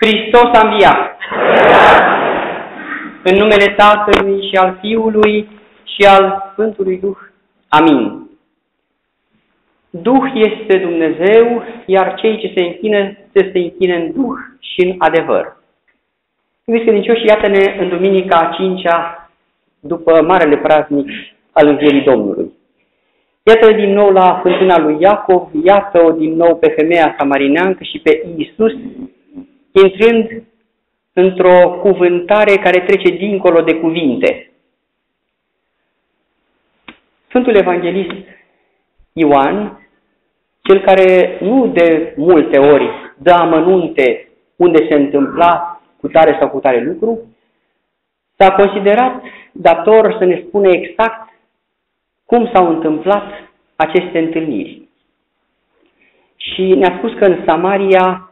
Hristos a înviat! În numele Tatălui și al Fiului și al Sfântului Duh. Amin. Duh este Dumnezeu, iar cei ce se închină, se se închină în Duh și în adevăr. Iubiți credincioși, iată-ne în Duminica a cincea, după Marele Praznic al Învierii Domnului. Iată din nou la fântâna lui Iacov, iată-o din nou pe femeia samarineancă și pe Iisus, intrând într-o cuvântare care trece dincolo de cuvinte. Sfântul Evanghelist Ioan, cel care nu de multe ori dă amănunte unde se întâmpla cu tare sau cu tare lucru, s-a considerat dator să ne spune exact cum s-au întâmplat aceste întâlniri. Și ne-a spus că în Samaria, în,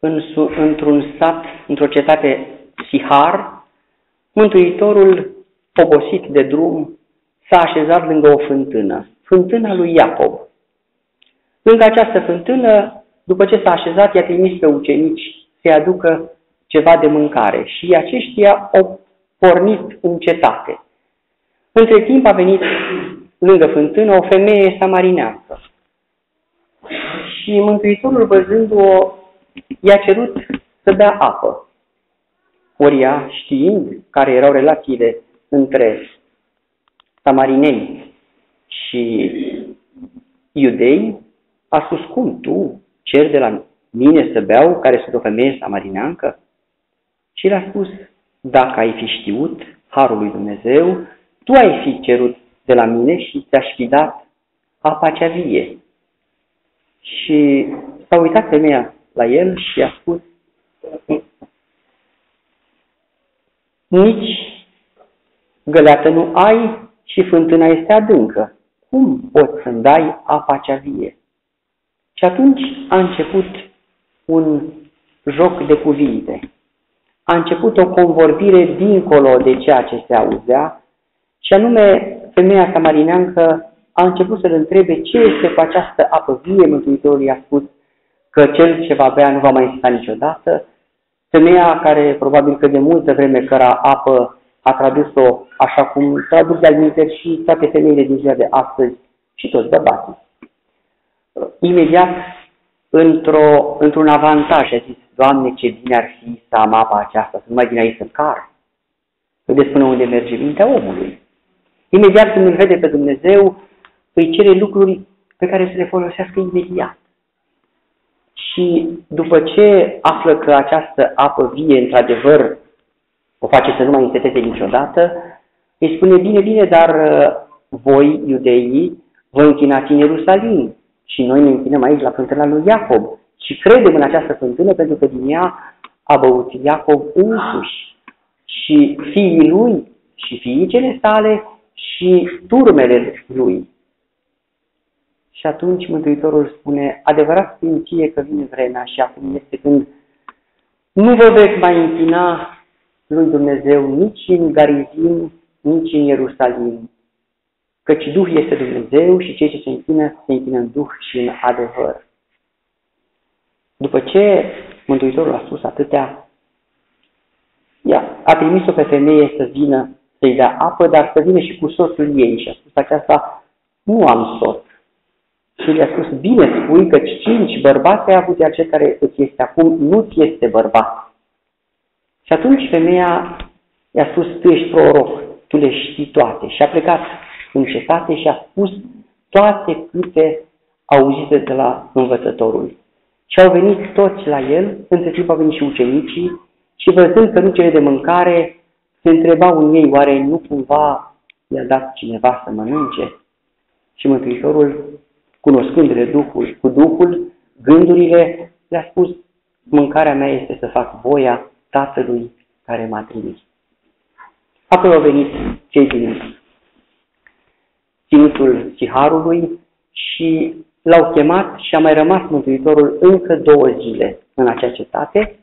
într-un sat, într-o cetate Sihar, Mântuitorul, obosit de drum, s-a așezat lângă o fântână, fântâna lui Iacob. Lângă această fântână, după ce s-a așezat, i-a trimis pe ucenici să-i aducă ceva de mâncare și aceștia au pornit în cetate. Între timp a venit lângă fântână o femeie samarinească. Și Mântuitorul văzându-o i-a cerut să bea apă. Ori ea, știind care erau relațiile între samarineni și iudei, a spus, cum tu ceri de la mine să beau, care sunt o femeie samarineancă? Și le-a spus, dacă ai fi știut harul lui Dumnezeu, tu ai fi cerut de la mine și ți-aș fi dat apa cea vie. Și s-a uitat femeia la el și a spus, nici găleată nu ai și fântâna este adâncă. Cum poți să-mi dai apa cea vie? Și atunci a început un joc de cuvinte. A început o convorbire dincolo de ceea ce se auzea și anume femeia samarineancă a început să-l întrebe ce este cu această apă vie. Mântuitorul i-a spus că cel ce va bea nu va mai sta niciodată. Femeia care probabil că de multă vreme căra apă a tradus-o așa cum traduc de și toate femeile din ziua de astăzi și toți bărbații. Imediat, într-o, într-un avantaj, a zis, Doamne, ce bine ar fi să am apa aceasta, să nu mai vin aici să car. Vedeți până unde merge mintea omului. Imediat când îl vede pe Dumnezeu, îi cere lucruri pe care să le folosească imediat. Și după ce află că această apă vie, într-adevăr, o face să nu mai înseteze niciodată, îi spune, bine, bine, dar uh, voi, iudeii, vă închinați în Ierusalim și noi ne închinăm aici la fântâna lui Iacob și credem în această fântână pentru că din ea a băut Iacob însuși și fiii lui și fiicele sale și turmele lui. Și atunci Mântuitorul spune, adevărat sfinție că vine vremea și acum este când nu vă veți mai închina lui Dumnezeu nici în Garizim, nici în Ierusalim, căci Duh este Dumnezeu și cei ce se închină, se închină în Duh și în adevăr. După ce Mântuitorul a spus atâtea, ea a trimis-o pe femeie să vină să-i dea apă, dar să vină și cu soțul ei. Și a spus aceasta, nu am soț. Și le-a spus, bine spui că cinci bărbați ai avut, iar cel care îți este acum nu ți este bărbat. Și atunci femeia i-a spus, tu ești proroc, tu le știi toate. Și a plecat în cetate și a spus toate câte auzite de la învățătorul. Și au venit toți la el, între timp au venit și ucenicii, și văzând că nu cere de mâncare, se întrebau în ei, oare nu cumva i-a dat cineva să mănânce? Și Mântuitorul, cunoscându-le Duhul, cu Duhul, gândurile, le-a spus, mâncarea mea este să fac voia Tatălui care m-a trimis. Apoi au venit cei din ținutul Siharului și l-au chemat și a mai rămas Mântuitorul încă două zile în acea cetate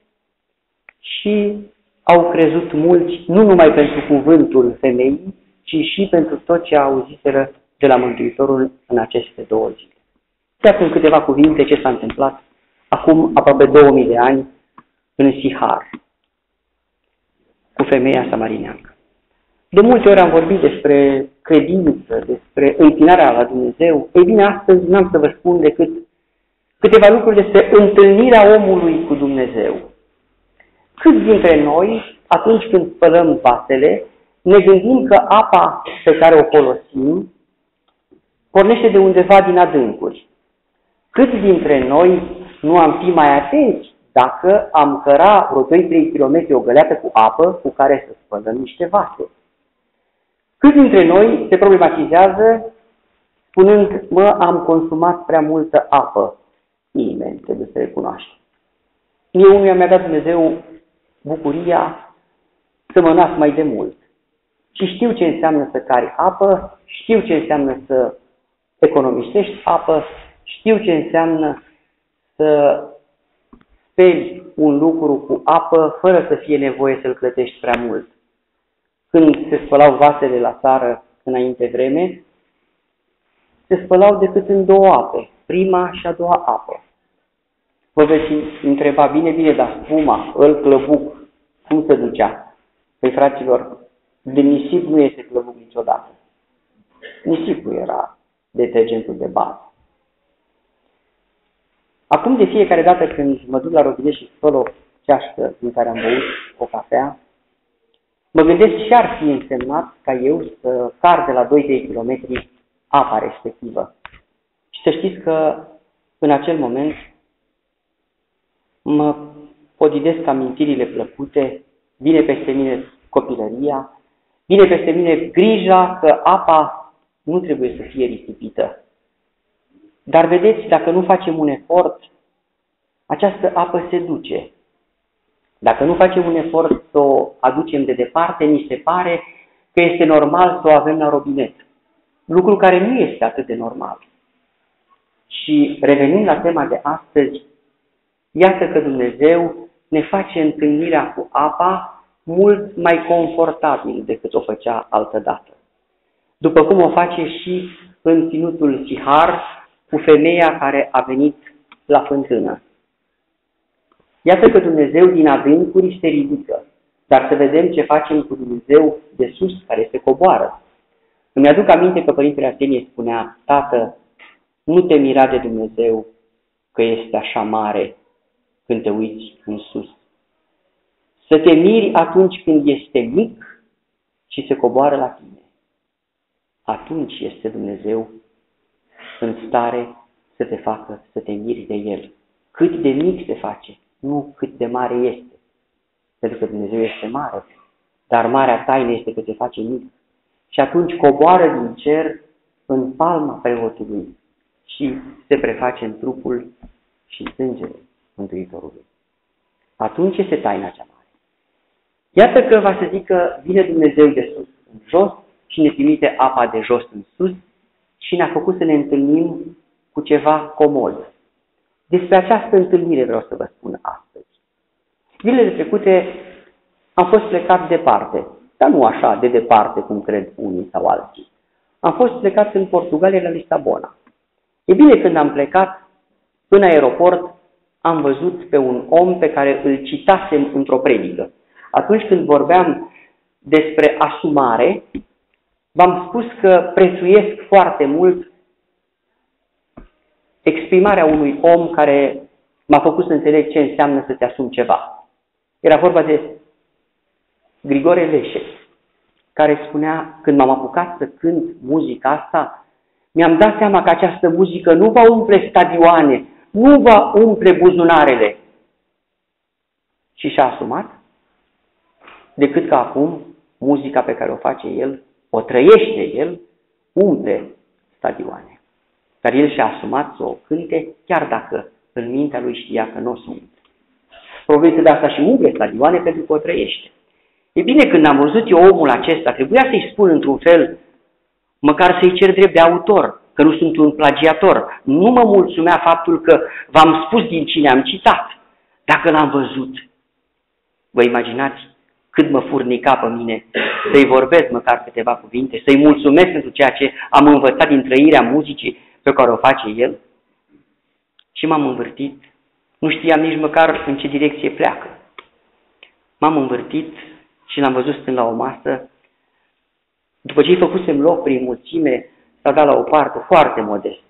și au crezut mulți, nu numai pentru cuvântul femeii, ci și pentru tot ce auziseră de la Mântuitorul în aceste două zile. De acum câteva cuvinte ce s-a întâmplat acum aproape 2000 de ani în Sihar cu femeia samarineancă. De multe ori am vorbit despre credință, despre închinarea la Dumnezeu. Ei bine, astăzi nu am să vă spun decât câteva lucruri despre întâlnirea omului cu Dumnezeu. Cât dintre noi, atunci când spălăm vasele, ne gândim că apa pe care o folosim pornește de undeva din adâncuri. Cât dintre noi nu am fi mai atenți dacă am căra vreo 2-3 km o găleată cu apă cu care să spălăm niște vase? Cât dintre noi se problematizează spunând, mă, am consumat prea multă apă? Nimeni trebuie să recunoaște. Mie unuia mi-a dat Dumnezeu bucuria să mă nasc mai de mult. Și știu ce înseamnă să cari apă, știu ce înseamnă să economisești apă, știu ce înseamnă să speli un lucru cu apă fără să fie nevoie să-l clătești prea mult. Când se spălau vasele la țară înainte vreme, se spălau decât în două ape, prima și a doua apă. Vă veți întreba, bine, bine, dar spuma, îl clăbuc, cum se ducea? Păi, fraților, de nisip nu este clăbuc niciodată. Nisipul era detergentul de bază. Acum, de fiecare dată când mă duc la robinet și spăl o ceașcă din care am băut o cafea, mă gândesc ce ar fi însemnat ca eu să car de la 2-3 km apa respectivă. Și să știți că în acel moment mă podidesc amintirile plăcute, vine peste mine copilăria, vine peste mine grija că apa nu trebuie să fie risipită. Dar vedeți, dacă nu facem un efort, această apă se duce. Dacă nu facem un efort să o aducem de departe, ni se pare că este normal să o avem la robinet. Lucru care nu este atât de normal. Și revenind la tema de astăzi, iată că Dumnezeu ne face întâlnirea cu apa mult mai confortabil decât o făcea altădată. După cum o face și în ținutul Sihar cu femeia care a venit la fântână. Iată că Dumnezeu din adâncuri se ridică, dar să vedem ce facem cu Dumnezeu de sus care se coboară. Îmi aduc aminte că Părintele Asenie spunea, Tată, nu te mira de Dumnezeu că este așa mare când te uiți în sus. Să te miri atunci când este mic și se coboară la tine. Atunci este Dumnezeu în stare să te facă să te miri de El. Cât de mic se face, nu cât de mare este. Pentru că Dumnezeu este mare, dar marea taină este că te face mic. Și atunci coboară din cer în palma preotului și se preface în trupul și sângele Mântuitorului. Atunci este taina cea mare. Iată că va să zică, vine Dumnezeu de sus în jos și ne trimite apa de jos în sus și ne-a făcut să ne întâlnim cu ceva comod. Despre această întâlnire vreau să vă spun astăzi. Zilele trecute am fost plecat departe, dar nu așa de departe cum cred unii sau alții. Am fost plecat în Portugalia la Lisabona. E bine, când am plecat în aeroport, am văzut pe un om pe care îl citasem într-o predică. Atunci când vorbeam despre asumare, v-am spus că prețuiesc foarte mult exprimarea unui om care m-a făcut să înțeleg ce înseamnă să-ți asumi ceva. Era vorba de Grigore Leșe, care spunea, când m-am apucat să cânt muzica asta, mi-am dat seama că această muzică nu va umple stadioane, nu va umple buzunarele. Și și-a asumat, decât că acum muzica pe care o face el, o trăiește el, umple stadioane. Dar el și-a asumat să o cânte, chiar dacă în mintea lui știa că nu o sunt. Probabil că de asta și umple stadioane pentru că o trăiește. E bine, când am văzut eu omul acesta, trebuia să-i spun într-un fel, măcar să-i cer drept de autor, că nu sunt un plagiator. Nu mă mulțumea faptul că v-am spus din cine am citat. Dacă l-am văzut, vă imaginați cât mă furnica pe mine să-i vorbesc măcar câteva cuvinte, să-i mulțumesc pentru ceea ce am învățat din trăirea muzicii pe care o face el și m-am învârtit. Nu știam nici măcar în ce direcție pleacă. m-am învârtit și l-am văzut stând la o masă. După ce îi făcusem loc prin mulțime, s-a dat la o parte foarte modest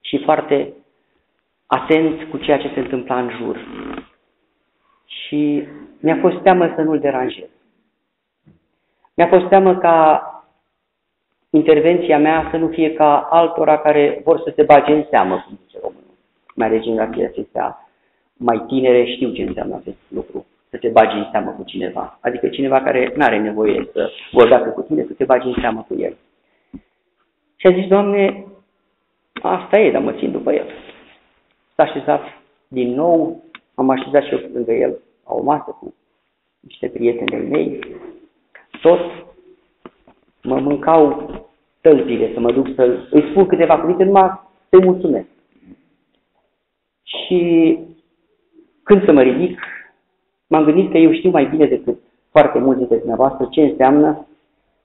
și foarte atent cu ceea ce se întâmpla în jur. Și mi-a fost teamă să nu-l deranjez. Mi-a fost teamă ca intervenția mea să nu fie ca altora care vor să se bage în seamă, cum zice românul. Mai ales generația acestea mai tinere știu ce înseamnă acest lucru, să te bagi în seamă cu cineva. Adică cineva care nu are nevoie să vorbească cu tine, să te bagi în seamă cu el. Și a zis, Doamne, asta e, dar mă țin după el. S-a așezat din nou, am așezat și eu lângă el la o masă cu niște prieteni mei. Tot mă mâncau tălpile să mă duc să îi spun câteva cuvinte, numai să-i mulțumesc. Și când să mă ridic, m-am gândit că eu știu mai bine decât foarte mulți dintre dumneavoastră ce înseamnă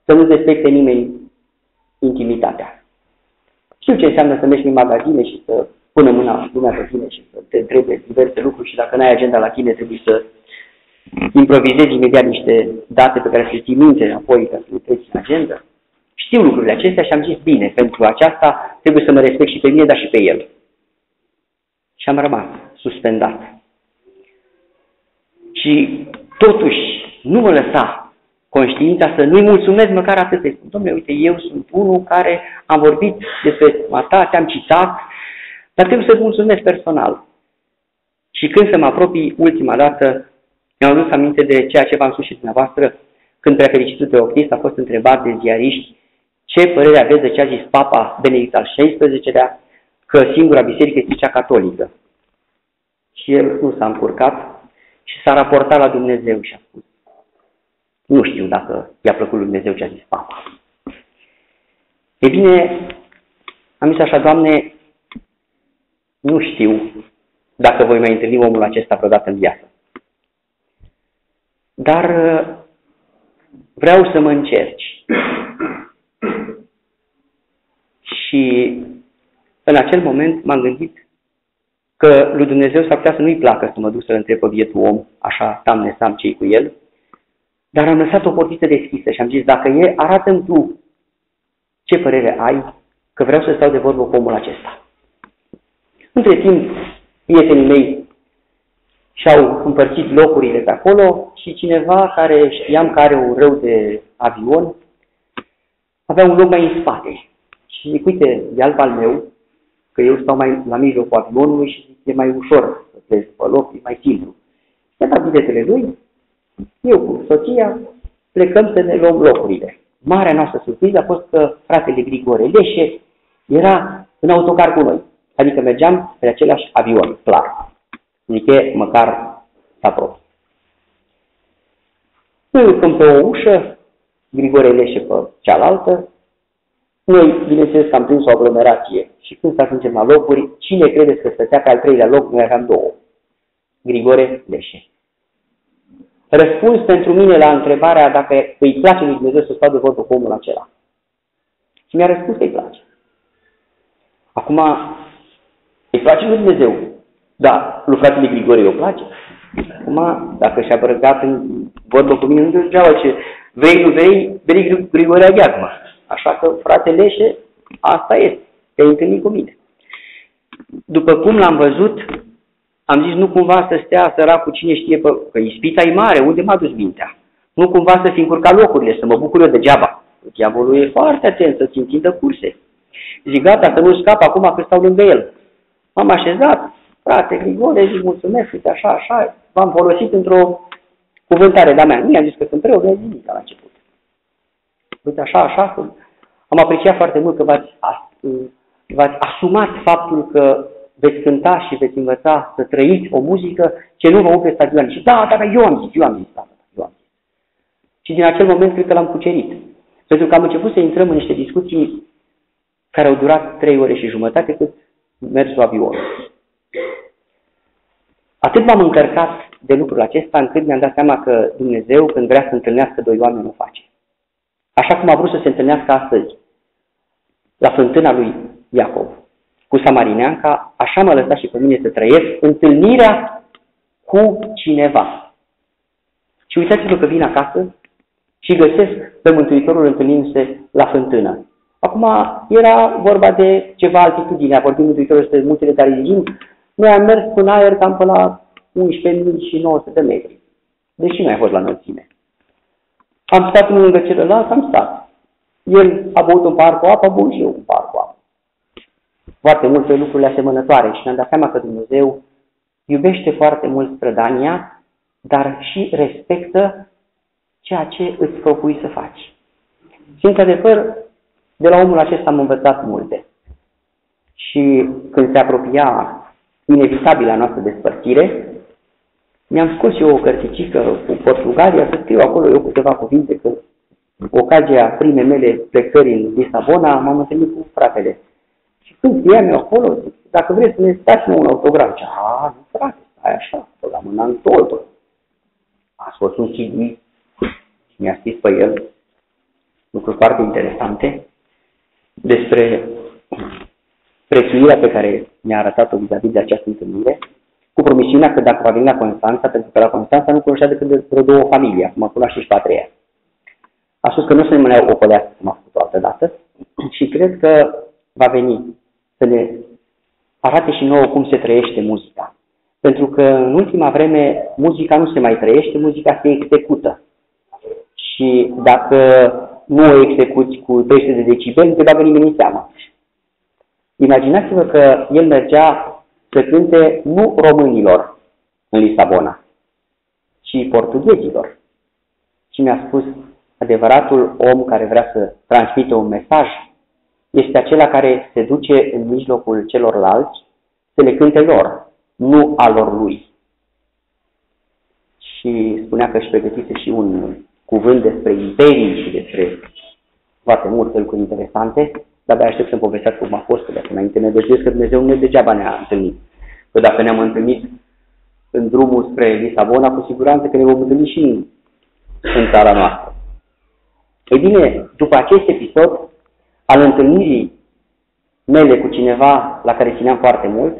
să nu respecte nimeni intimitatea. Știu ce înseamnă să mergi în magazine și să pună mâna lumea pe tine și să te întrebe diverse lucruri și dacă n-ai agenda la tine trebuie să improvizezi imediat niște date pe care să le ții minte apoi ca să le treci în agenda. Știu lucrurile acestea și am zis, bine, pentru aceasta trebuie să mă respect și pe mine, dar și pe el. Și am rămas suspendat. Și totuși nu mă lăsa conștiința să nu-i mulțumesc măcar atât. Să domnule, uite, eu sunt unul care am vorbit despre ta, te-am citat, dar trebuie să-ți mulțumesc personal. Și când să mă apropii ultima dată, mi-am adus aminte de ceea ce v-am spus și dumneavoastră, când prefericitul Teoctist a fost întrebat de ziariști ce părere aveți de ce a zis Papa Benedict al XVI-lea că singura biserică este cea catolică. Și el nu s-a încurcat și s-a raportat la Dumnezeu și a spus nu știu dacă i-a plăcut lui Dumnezeu ce a zis Papa. E bine, am zis așa, Doamne, nu știu dacă voi mai întâlni omul acesta vreodată în viață. Dar vreau să mă încerci. Și în acel moment m-am gândit că lui Dumnezeu s-ar putea să nu-i placă să mă duc să-l întreb pe bietul om, așa tam nesam cei cu el, dar am lăsat o portiță deschisă și am zis, dacă e, arată-mi tu ce părere ai, că vreau să stau de vorbă cu omul acesta. Între timp, prietenii mei și-au împărțit locurile pe acolo și cineva care știam că are un rău de avion avea un loc mai în spate. Și zic, uite, e alb al meu, că eu stau mai la mijlocul avionului și zic, e mai ușor să pleci pe loc, e mai simplu. I-a dat biletele lui, eu cu soția plecăm să ne luăm locurile. Marea noastră surpriză a fost că fratele Grigore Leșe era în autocar cu noi. Adică mergeam pe același avion, clar. Adică măcar să apropie. Noi urcăm pe o ușă, Grigore Leșe pe cealaltă, noi, bineînțeles că am prins o aglomerație și când să ajungem la locuri, cine credeți că stătea pe al treilea loc? Noi aveam două. Grigore Leșe. Răspuns pentru mine la întrebarea dacă îi place lui Dumnezeu să stau de vorbă cu omul acela. Și mi-a răspuns că îi place. Acum, îi place lui Dumnezeu. Da, lui fratele Grigore îi place. Acum, dacă și-a bărăgat în vorbă cu mine, nu degeaba ce vrei, nu vrei, vrei Grigore aghiazmă. Așa că, frate Leșe, asta este. Te-ai întâlnit cu mine. După cum l-am văzut, am zis nu cumva să stea săracul cine știe, pe, că ispita e mare, unde m-a dus mintea? Nu cumva să fi încurcat locurile, să mă bucur eu degeaba. Diavolul e foarte atent să-ți întindă curse. Zic, gata, să nu scap acum că stau lângă el. M-am așezat, frate Grigore, zic, mulțumesc, uite așa, așa, v-am folosit într-o cuvântare de-a mea. Nu i-am zis că sunt rău, nu i nimic la început. Uite, așa, așa, am apreciat foarte mult că v-ați, v-ați asumat faptul că veți cânta și veți învăța să trăiți o muzică ce nu vă umple stadioane. Și da, da, da, eu am zis, eu am zis, da, da, eu am zis. Și din acel moment cred că l-am cucerit. Pentru că am început să intrăm în niște discuții care au durat trei ore și jumătate cât mersul avion. Atât m-am încărcat de lucrul acesta încât mi-am dat seama că Dumnezeu, când vrea să întâlnească doi oameni, o face. Așa cum a vrut să se întâlnească astăzi, la fântâna lui Iacov, cu Samarineanca, așa m-a lăsat și pe mine să trăiesc întâlnirea cu cineva. Și uitați-vă că vin acasă și găsesc pe Mântuitorul întâlnindu-se la fântână. Acum era vorba de ceva altitudine, a vorbit Mântuitorul despre muntele Tarizim. Noi am mers în aer cam până la 11.900 de metri. Deși nu ai fost la înălțime. Am stat unul lângă celălalt, am stat. El a băut un par cu apă, bun și eu un par cu apă. Foarte multe lucruri asemănătoare și ne-am dat seama că Dumnezeu iubește foarte mult strădania, dar și respectă ceea ce îți propui să faci. Și, într-adevăr, de la omul acesta am învățat multe. Și când se apropia inevitabilă noastră despărțire, mi-am scos eu o cărticică cu Portugalia să scriu acolo eu câteva cuvinte, că cu ocazia primei mele plecări în Lisabona m-am întâlnit cu fratele. Și când scriam eu acolo, zic, dacă vreți să ne stați un autograf, ce, a, nu frate, stai așa, la mâna în tolbă. A scos un CD și mi-a scris pe el lucruri foarte interesante despre prețuirea pe care mi-a arătat-o vis-a-vis de această întâlnire, cu promisiunea că dacă va veni la Constanța, pentru că la Constanța nu cunoștea decât de vreo două familii, acum cunoaște și pe a treia. A spus că nu se ne mai ocolească cum a făcut o altă dată și cred că va veni să ne arate și nouă cum se trăiește muzica. Pentru că în ultima vreme muzica nu se mai trăiește, muzica se execută. Și dacă nu o execuți cu 300 de decibeli, nu te bagă nimeni în seama. Imaginați-vă că el mergea să cânte nu românilor în Lisabona, ci portughezilor. Și mi-a spus, adevăratul om care vrea să transmită un mesaj este acela care se duce în mijlocul celorlalți să le cânte lor, nu a lor lui. Și spunea că își pregătise și un cuvânt despre imperii și despre foarte multe lucruri interesante, dar abia aștept să-mi povestească cum a fost, că dacă înainte ne dăjduiesc că Dumnezeu nu degeaba ne-a întâlnit. Că dacă ne-am întâlnit în drumul spre Lisabona, cu siguranță că ne vom întâlni și în, în țara noastră. Ei bine, după acest episod al întâlnirii mele cu cineva la care țineam foarte mult,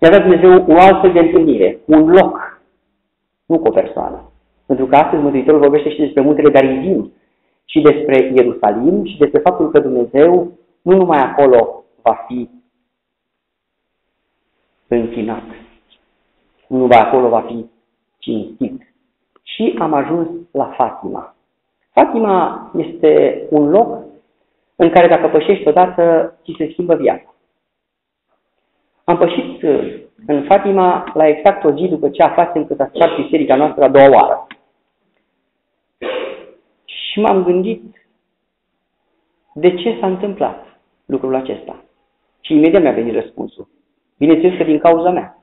mi-a dat Dumnezeu o altă de întâlnire, un loc, nu cu o persoană. Pentru că astăzi Mântuitorul vorbește și despre muntele Garizim, și despre Ierusalim și despre faptul că Dumnezeu nu numai acolo va fi închinat, nu numai acolo va fi cinstit. Și am ajuns la Fatima. Fatima este un loc în care dacă pășești odată, ți se schimbă viața. Am pășit în Fatima la exact o zi după ce aflasem că s-a spart biserica noastră a doua oară. Și m-am gândit de ce s-a întâmplat lucrul acesta. Și imediat mi-a venit răspunsul. Bineînțeles că din cauza mea.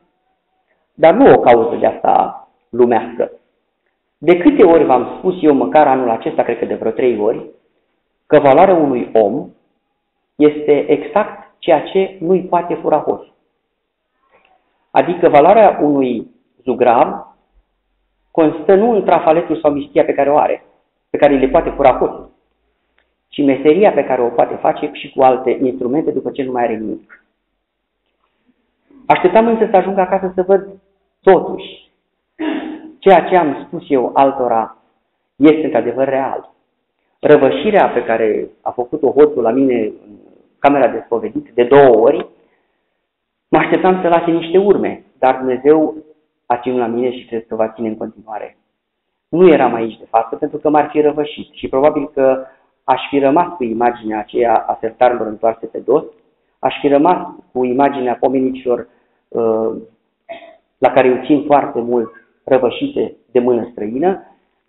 Dar nu o cauză de asta lumească. De câte ori v-am spus eu, măcar anul acesta, cred că de vreo trei ori, că valoarea unui om este exact ceea ce nu-i poate fura hoțul. Adică valoarea unui zugrav constă nu în trafaletul sau mistia pe care o are, pe care le poate fura hoțul, ci meseria pe care o poate face și cu alte instrumente după ce nu mai are nimic. Așteptam însă să ajung acasă să văd totuși ceea ce am spus eu altora este într-adevăr real. Răvășirea pe care a făcut-o hoțul la mine în camera de spovedit de două ori, mă așteptam să lase niște urme, dar Dumnezeu a ținut la mine și cred că va ține în continuare. Nu eram aici de față pentru că m-ar fi răvășit și probabil că aș fi rămas cu imaginea aceea a sertarilor întoarse pe dos, aș fi rămas cu imaginea pomenicilor uh, la care îi țin foarte mult răvășite de mână străină,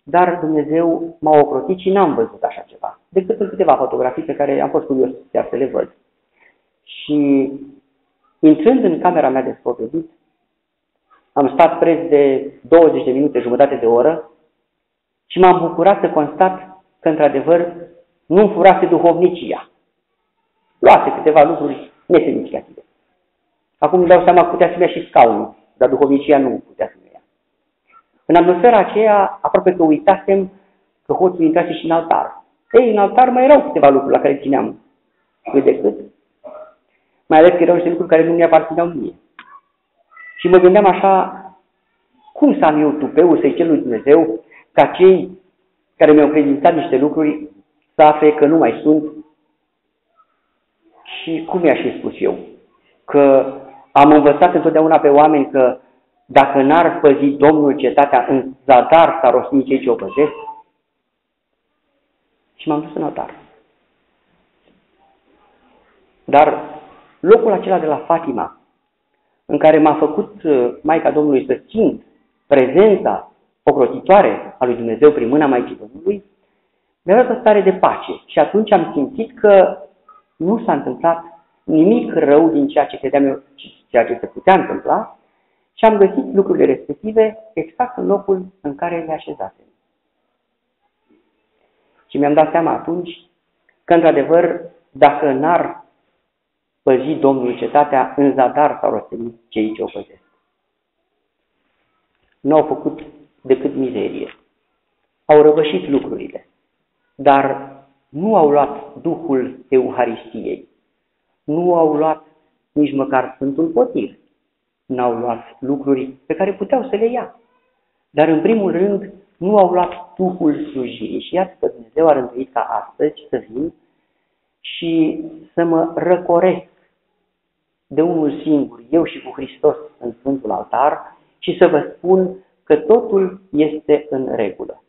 dar Dumnezeu m-a ocrotit și n-am văzut așa ceva, decât în câteva fotografii pe care am fost curios să le văd. Și intrând în camera mea de spovedit, am stat preț de 20 de minute, jumătate de oră, și m-am bucurat să constat că, într-adevăr, nu furase duhovnicia. Luase câteva lucruri nesemnificative. Acum îmi dau seama că putea să și scaunul, dar duhovnicia nu putea să ia. În atmosfera aceea, aproape că uitasem că hoțul intrase și în altar. Ei, în altar mai erau câteva lucruri la care țineam cât de cât. Mai ales că erau niște lucruri care nu mi aparțineau mie. Și mă gândeam așa, Cum să am eu tupeul să-i cer lui Dumnezeu ca cei care mi-au credințat niște lucruri să afle că nu mai sunt și cum i-aș fi spus eu? Că am învățat întotdeauna pe oameni că dacă n-ar păzi Domnul cetatea în zadar s-ar rosni cei ce o păzesc? Și m-am dus în altar. Dar locul acela de la Fatima, în care m-a făcut uh, Maica Domnului să simt prezența ocrotitoare a lui Dumnezeu prin mâna Maicii Domnului, mi-a dat o stare de pace. Și atunci am simțit că nu s-a întâmplat nimic rău din ceea ce credeam eu, ceea ce se putea întâmpla, și am găsit lucrurile respective exact în locul în care le așezasem. Și mi-am dat seama atunci că, într-adevăr, dacă n-ar păzi Domnul cetatea, în zadar s-au răstenit cei ce o păzesc. Nu au făcut decât mizerie. Au răvășit lucrurile, dar nu au luat Duhul Euharistiei. Nu au luat nici măcar Sfântul Potir. N-au luat lucruri pe care puteau să le ia. Dar în primul rând nu au luat Duhul slujirii. Și iată că Dumnezeu a rânduit ca astăzi să vin și să mă răcoresc de unul singur, eu și cu Hristos în Sfântul Altar și să vă spun că totul este în regulă.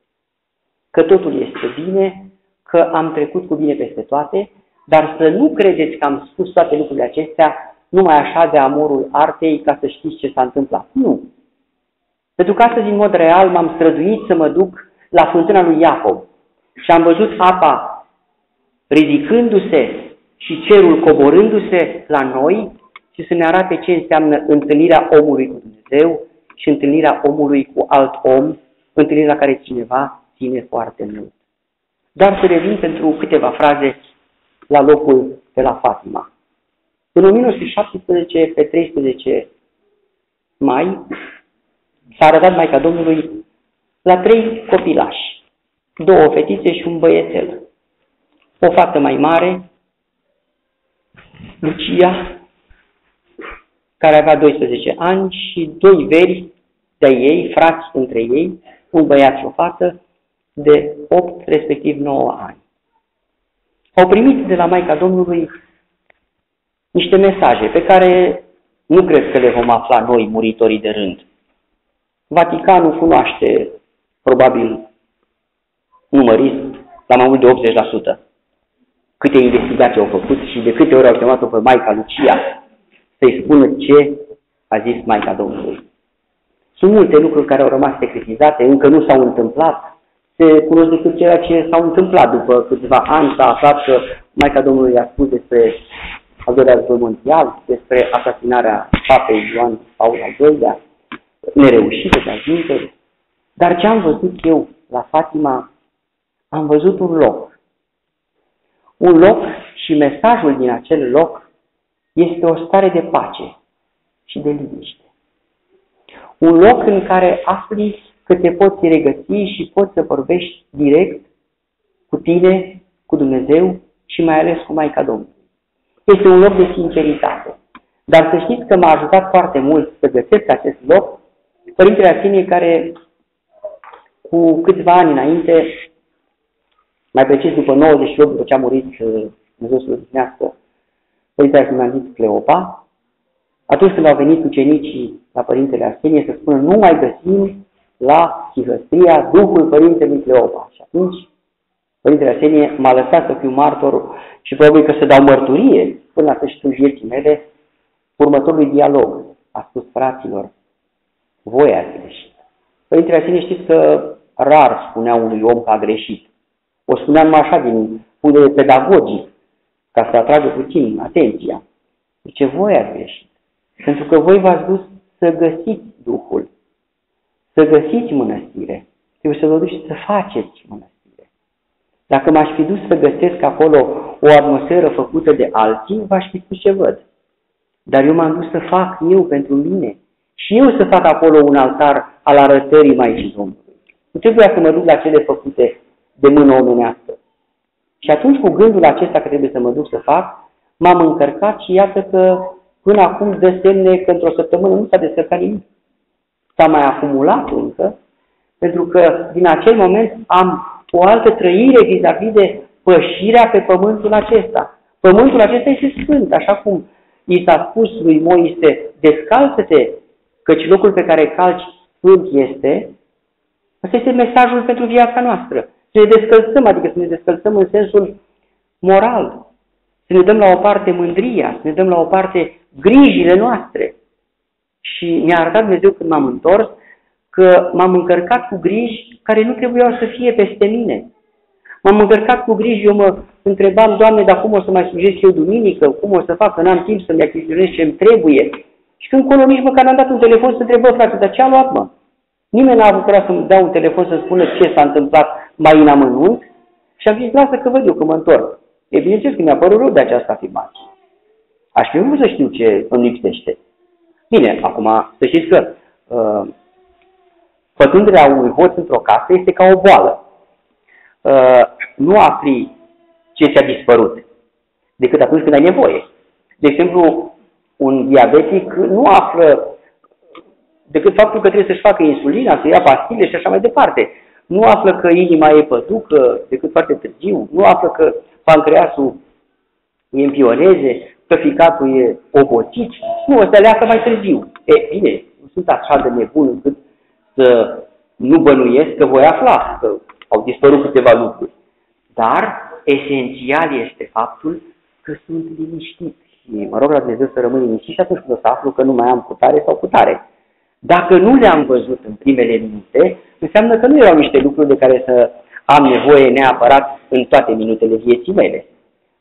Că totul este bine, că am trecut cu bine peste toate, dar să nu credeți că am spus toate lucrurile acestea numai așa de amorul artei ca să știți ce s-a întâmplat. Nu. Pentru că astăzi, în mod real, m-am străduit să mă duc la fântâna lui Iacob și am văzut apa ridicându-se și cerul coborându-se la noi și să ne arate ce înseamnă întâlnirea omului cu Dumnezeu și întâlnirea omului cu alt om, întâlnirea la care cineva ține foarte mult. Dar să revin pentru câteva fraze la locul de la Fatima. În 1917, pe 13 mai, s-a arătat Maica Domnului la trei copilași, două fetițe și un băiețel. O fată mai mare, Lucia, care avea 12 ani și doi veri de ei, frați între ei, un băiat și o fată, de 8, respectiv 9 ani. Au primit de la Maica Domnului niște mesaje pe care nu cred că le vom afla noi, muritorii de rând. Vaticanul cunoaște, probabil, numărit la mai mult de 80%. Câte investigații au făcut și de câte ori au chemat-o pe Maica Lucia să-i spună ce a zis Maica Domnului. Sunt multe lucruri care au rămas secretizate, încă nu s-au întâmplat, se cunosc decât ceea ce s-a întâmplat după câțiva ani, s-a aflat că Maica Domnului a spus despre al doilea război mondial, despre asasinarea papei Ioan Paul al II-lea, nereușită de ajungere. Dar ce am văzut eu la Fatima, am văzut un loc. Un loc și mesajul din acel loc este o stare de pace și de liniște. Un loc în care afli că te poți regăsi și poți să vorbești direct cu tine, cu Dumnezeu și mai ales cu Maica Domnului. Este un loc de sinceritate. Dar să știți că m-a ajutat foarte mult să găsesc acest loc Părintele Asinie care cu câțiva ani înainte, mai precis după 98, după ce a murit uh, Dumnezeu să Dumnezeu Părintele Asinie Cleopa, atunci când au venit ucenicii la Părintele Arsenie să spună nu mai găsim la Sihăstria Duhul Părintelui Cleopa. Și atunci Părintele Arsenie m-a lăsat să fiu martor și probabil că să dau mărturie până la sfârșitul vieții mele următorului dialog. A spus fraților, voi ați greșit. Părintele Arsenie știți că rar spunea unui om că a greșit. O spunea numai așa din punct de pedagogic, ca să atragă puțin atenția. Zice, voi ați greșit. Pentru că voi v-ați dus să găsiți Duhul, să găsiți mănăstire. Trebuie să vă duceți să faceți mănăstire. Dacă m-aș fi dus să găsesc acolo o atmosferă făcută de alții, v-aș fi spus ce văd. Dar eu m-am dus să fac eu pentru mine și eu să fac acolo un altar al arătării Maicii Domnului. Nu trebuia să mă duc la cele făcute de mână omenească. Și atunci, cu gândul acesta că trebuie să mă duc să fac, m-am încărcat și iată că până acum dă semne că într-o săptămână nu s-a descărcat nimic. s-a mai acumulat încă, pentru că din acel moment am o altă trăire vis-a-vis de pășirea pe pământul acesta. Pământul acesta este sfânt, așa cum i s-a spus lui Moise, descalță-te, căci locul pe care calci sfânt este, asta este mesajul pentru viața noastră. Să ne descălțăm, adică să ne descălțăm în sensul moral, să ne dăm la o parte mândria, să ne dăm la o parte grijile noastre. Și mi-a arătat Dumnezeu când m-am întors că m-am încărcat cu griji care nu trebuiau să fie peste mine. M-am încărcat cu griji, eu mă întrebam, Doamne, dar cum o să mai slujesc eu duminică, cum o să fac, că n-am timp să-mi achiziționez ce îmi trebuie. Și când colo nici măcar n-am dat un telefon să întrebă, frate, dar ce a luat, mă? Nimeni n-a avut să-mi dea un telefon să spună ce s-a întâmplat mai în amănunt și am zis, lasă că văd eu că mă întorc. E bineînțeles că mi-a părut rău de această afirmație. Aș fi vrut să știu ce îmi lipsește. Bine, acum să știți că uh, pătrunderea unui hoț într-o casă este ca o boală. Uh, nu afli ce ți-a dispărut decât atunci când ai nevoie. De exemplu, un diabetic nu află decât faptul că trebuie să-și facă insulina, să ia pastile și așa mai departe. Nu află că inima e păducă decât foarte târziu, nu află că pancreasul e în pioneze, că ficatul e obotit. Nu, ăsta le află mai târziu. E, bine, nu sunt așa de nebun încât să nu bănuiesc că voi afla că au dispărut câteva lucruri. Dar esențial este faptul că sunt liniștit și mă rog la Dumnezeu să rămân liniștit și atunci când o să aflu că nu mai am putare sau putare. Dacă nu le-am văzut în primele minute, înseamnă că nu erau niște lucruri de care să am nevoie neapărat în toate minutele vieții mele.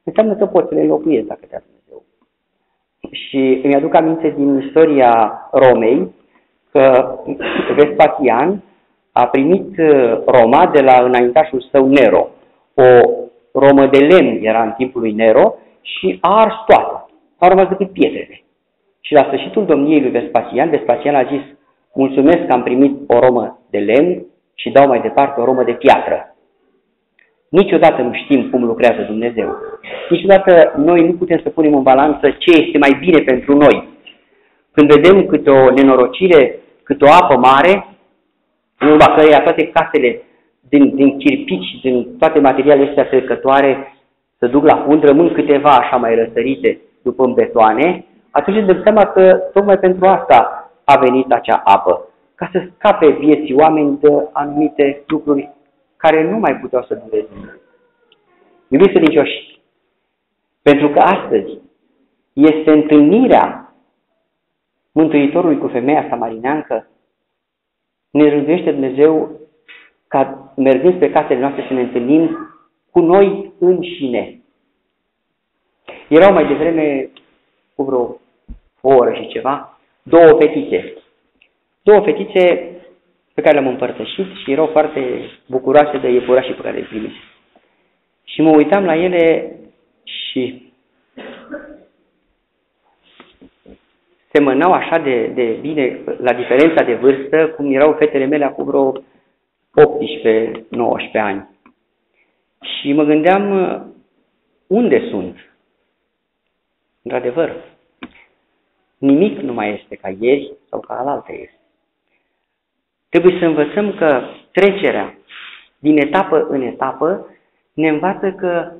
Înseamnă că pot să le locuiesc dacă te Dumnezeu. Și îmi aduc aminte din istoria Romei că Vespasian a primit uh, Roma de la înaintașul său Nero. O romă de lemn era în timpul lui Nero și a ars toată. Au rămas decât pietrele. Și la sfârșitul domniei lui Vespasian, Vespasian a zis, mulțumesc că am primit o romă de lemn și dau mai departe o romă de piatră. Niciodată nu știm cum lucrează Dumnezeu. Niciodată noi nu putem să punem în balanță ce este mai bine pentru noi. Când vedem câte o nenorocire, câte o apă mare, în urma căreia toate casele din, din chirpici, din toate materialele astea trecătoare, să duc la fund, rămân câteva așa mai răsărite după în betoane, atunci îmi dăm seama că tocmai pentru asta a venit acea apă, ca să scape vieții oameni de anumite lucruri care nu mai puteau să dureze. Iubiți credincioși, pentru că astăzi este întâlnirea Mântuitorului cu femeia samarineancă, ne rânduiește Dumnezeu ca mergând pe casele noastre să ne întâlnim cu noi înșine. Erau mai devreme, cu vreo o oră și ceva, două fetițe. Două fetițe pe care le-am împărtășit și erau foarte bucuroase de iepurașii pe care îi primise. Și mă uitam la ele și semănau așa de, de bine la diferența de vârstă cum erau fetele mele acum vreo 18-19 ani. Și mă gândeam unde sunt. Într-adevăr, nimic nu mai este ca ieri sau ca alaltă este. Trebuie să învățăm că trecerea din etapă în etapă ne învață că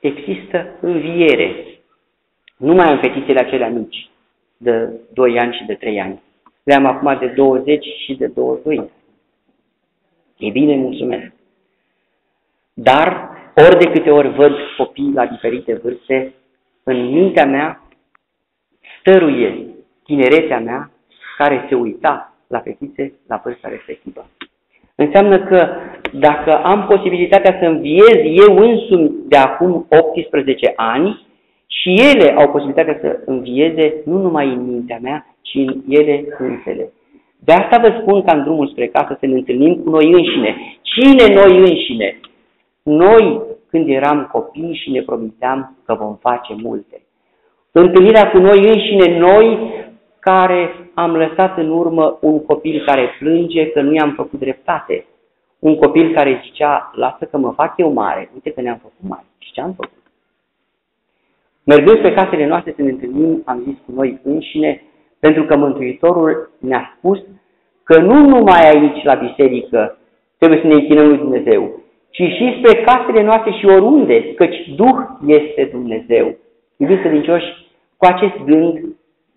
există înviere. Nu mai am fetițele acelea mici, de 2 ani și de 3 ani. Le am acum de 20 și de 22. E bine, mulțumesc. Dar, ori de câte ori văd copii la diferite vârste, în mintea mea stăruie tinerețea mea care se uita la fetițe la vârsta respectivă. Înseamnă că dacă am posibilitatea să înviez eu însumi de acum 18 ani, și ele au posibilitatea să învieze nu numai în mintea mea, ci în ele însele. De asta vă spun că în drumul spre casă să ne întâlnim cu noi înșine. Cine noi înșine? Noi, când eram copii și ne promiteam că vom face multe. Întâlnirea cu noi înșine, noi care am lăsat în urmă un copil care plânge că nu i-am făcut dreptate. Un copil care zicea, lasă că mă fac eu mare, uite că ne-am făcut mare. Și ce am făcut? Mergând pe casele noastre să ne întâlnim, am zis cu noi înșine, Pentru că Mântuitorul ne-a spus că nu numai aici la biserică trebuie să ne închinăm lui Dumnezeu, ci și spre casele noastre și oriunde, căci Duh este Dumnezeu. Iubiți credincioși, cu acest gând,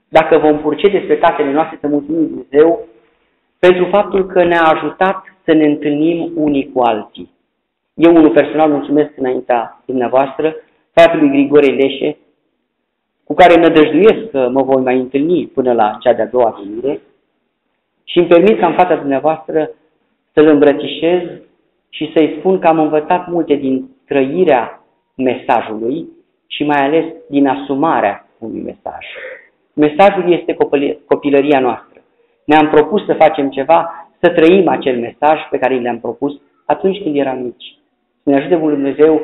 dacă vom purce despre casele noastre să mulțumim Dumnezeu pentru faptul că ne-a ajutat să ne întâlnim unii cu alții. Eu, unul personal, mulțumesc înaintea dumneavoastră, fratelui Grigore Leșe, cu care nădăjduiesc că mă voi mai întâlni până la cea de-a doua venire și îmi permit ca în fața dumneavoastră să-l îmbrățișez și să-i spun că am învățat multe din trăirea mesajului și mai ales din asumarea unui mesaj. Mesajul este copilăria noastră. Ne-am propus să facem ceva, să trăim acel mesaj pe care le-am propus atunci când eram mici. Să ne ajute Bunul Dumnezeu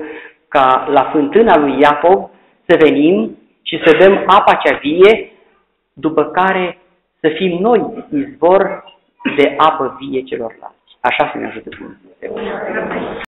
ca la fântâna lui Iacob să venim și să dăm apa cea vie, după care să fim noi izvor de apă vie celorlalți. Așa să ne ajute that we are in a place